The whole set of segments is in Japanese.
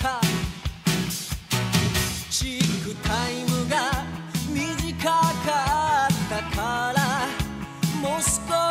た。チックタイムが短かったからもう少し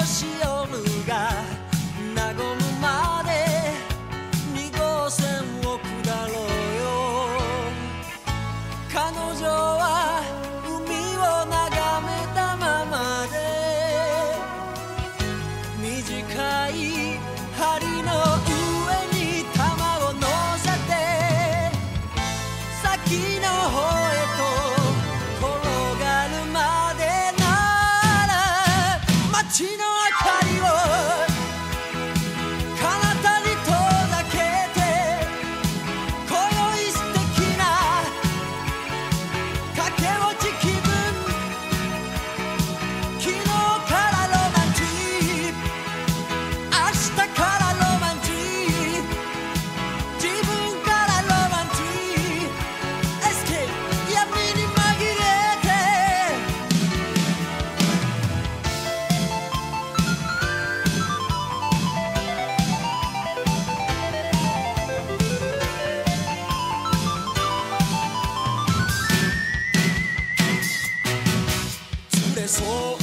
empezó